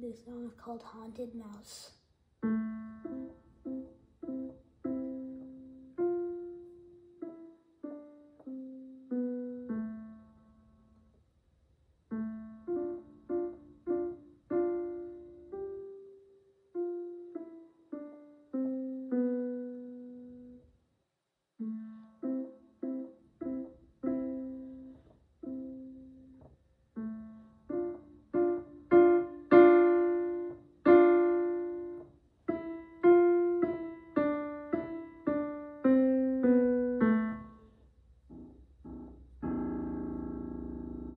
This song is called Haunted Mouse.